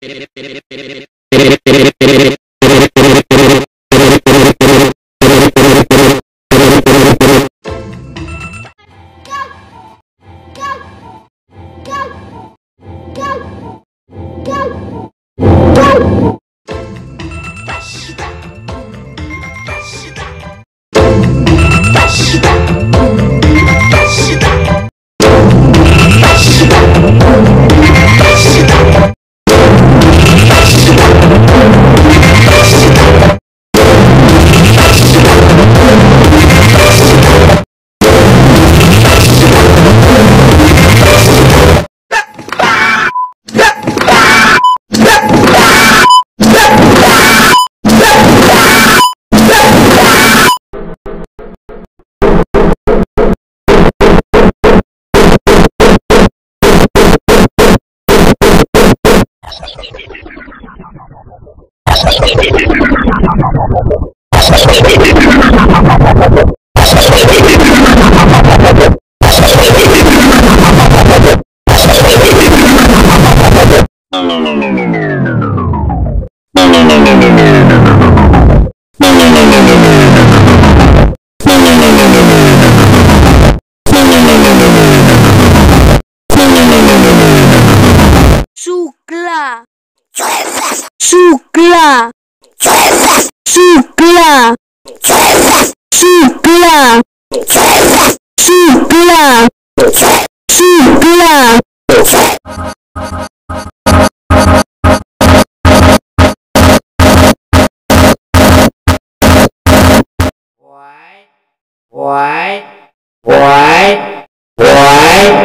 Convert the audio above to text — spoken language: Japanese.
Go! Sukla. Sukla. Sukla. quái quái quái